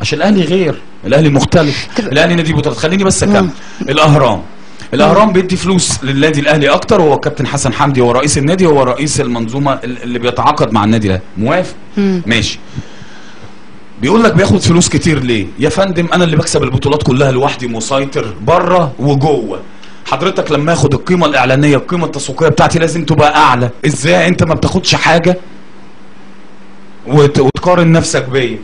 عشان الأهلي غير الأهلي مختلف. الأهلي نادي بطولات خليني بس أكمل. الأهرام. الأهرام بيدي فلوس للنادي الأهلي أكتر وهو الكابتن حسن حمدي هو رئيس النادي هو رئيس المنظومة ال- اللي بيتعاقد مع النادي الأهلي. موافق؟ ماشي. بيقول لك بياخد فلوس كتير ليه؟ يا فندم أنا اللي بكسب البطولات كلها لوحدي مسيطر بره وجوه. حضرتك لما آخد القيمة الإعلانية القيمة التسويقية بتاعتي لازم تبقى أعلى. إزاي أنت ما بتاخدش حاجة وت... وتقارن نفسك بيا؟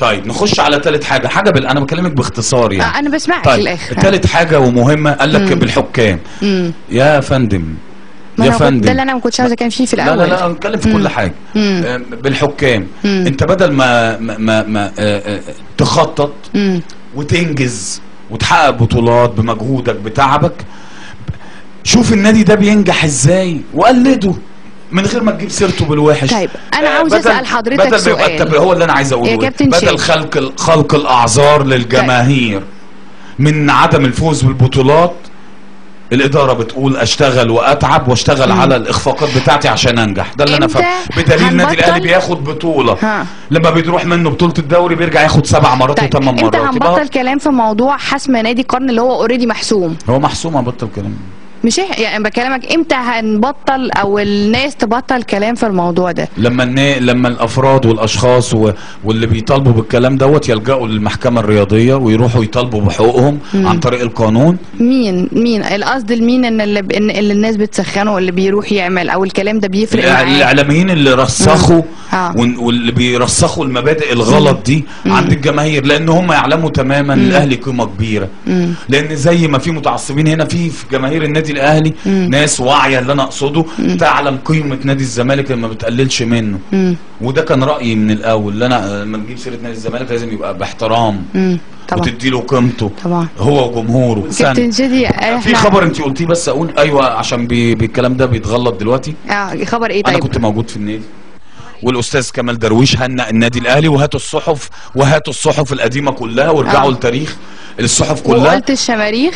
طيب نخش على ثالث حاجة. حاجة بال... أنا بكلمك باختصار يعني. آه أنا بسمعك طيب للآخر. ثالث حاجة ومهمة قال لك بالحكام. مم. يا فندم ما يا فندم. ده اللي أنا ما كنتش عاوزه كان فيه في لا الأول. لا لا نتكلم في كل حاجة. مم. آه، بالحكام. مم. أنت بدل ما ما ما, ما آه، آه، تخطط مم. وتنجز وتحقق بطولات بمجهودك بتعبك شوف النادي ده بينجح إزاي. وقلده. من غير ما تجيب سيرته بالوحش طيب، أنا آه، عاوز بدل- أسأل حضرتك بدل سؤال. التب- هو اللي أنا عايز أقوله يا؟ كابتن بدل. خلق خلق الأعذار للجماهير من عدم الفوز بالبطولات الإدارة بتقول أشتغل وأتعب وأشتغل على الإخفاقات بتاعتي عشان أنجح ده اللي أنا فاهمه بدليل النادي هنبطل؟ الاهلي بياخد بطولة ها. لما بيروح منه بطولة الدوري بيرجع ياخد سبع مرات طيب وثمان مرات يبقى هنبطل كلام في موضوع حسم نادي القرن اللي هو اوريدي محسوم هو محسوم هبطل كلام مش إح- يعني بكلمك إمتى هنبطل أو الناس تبطل كلام في الموضوع ده؟ لما النا... لما الأفراد والأشخاص و... واللي بيطالبوا بالكلام دوت يلجأوا للمحكمة الرياضية ويروحوا يطالبوا بحقوقهم عن طريق القانون. مين؟ مين؟ القصد لمين إن اللي, إن اللي الناس بتسخنه اللي بيروح يعمل أو الكلام ده بيفرق الإع- معاه؟ الإعلاميين اللي رسخوا آه. وال- واللي بيرسخوا المبادئ الغلط دي عند الجماهير لأن هم يعلموا تماما الاهلي قيمة كبيرة. لأن زي ما في متعصبين هنا في في جماهير النادي الاهلي ناس واعية اللي أنا أقصده. تعلم قيمة نادي الزمالك اللي ما بتقللش منه. وده كان رأيي من الأول اللي أنا لما نجيب سيرة نادي الزمالك لازم يبقى باحترام. مم. طبعا. وتدي له قيمته. طبعا. هو وجمهوره. كابتن. شادي في خبر انت قلتيه بس أقول أيوه عشان بي بالكلام ده بيتغلط دلوقتي. آه خبر إيه أنا طيب؟ كنت موجود في النادي. والأستاذ كمال درويش هنأ النادي الأهلي وهاتوا الصحف وهاتوا الصحف القديمة كلها وارجعوا آه. لتاريخ الصحف كلها. وقلت الشماريخ.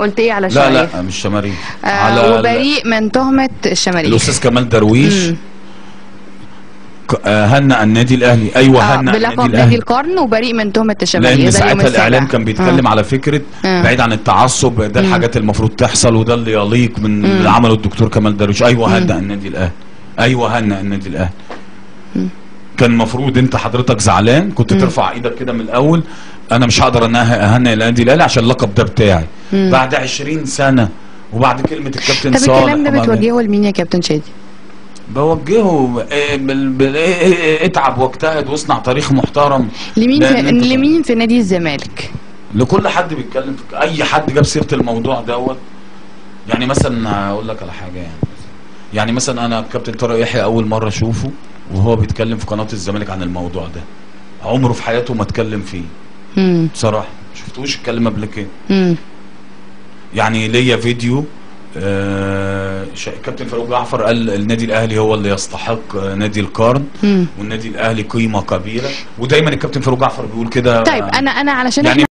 قلت إيه على لا الشماريخ لا مش شماريخ. آه وبريء من تهمة الشماريخ الأستاذ كمال درويش. مم. آه، هنأ النادي الأهلي. أيوه آه هنأ النادي بلقب نادي الأهلي. القرن وبريء من تهمة الشماريخ. لأن ساعتها الإعلام. كان بيتكلم على فكرة آه. بعيد عن التعصب ده الحاجات المفروض تحصل وده اللي يليق من اللي عمله الدكتور كمال درويش. أيوه هنأ النادي الأهلي. أيوه هنأ النادي الأهلي. كان المفروض انت حضرتك زعلان كنت ترفع إيدك كده من الأول أنا مش هقدر أن اهنئ النادي الاهلي عشان اللقب ده بتاعي بعد 20 سنة وبعد كلمة الكابتن طب صالح الكلام ده بتوجهه لمين يا كابتن شادي؟ بوجهه إيه. إيه إيه اتعب واجتهد واصنع تاريخ محترم لمين في... لمين في نادي الزمالك؟ لكل حد بيتكلم في أي حد جاب سيرة الموضوع دوت يعني مثلا هقول لك على حاجة يعني يعني مثلا أنا الكابتن طارق يحيى أول مرة أشوفه وهو بيتكلم في قناة الزمالك عن الموضوع ده. عمره في حياته ما اتكلم فيه. امم بصراحة. شفتوش اتكلم قبل كده؟ امم يعني ليا فيديو آه كابتن فاروق جعفر قال النادي الأهلي هو اللي يستحق آه، نادي القرن. والنادي الأهلي قيمة كبيرة. ودايما الكابتن فاروق جعفر بيقول كده. طيب أنا أنا علشان يعني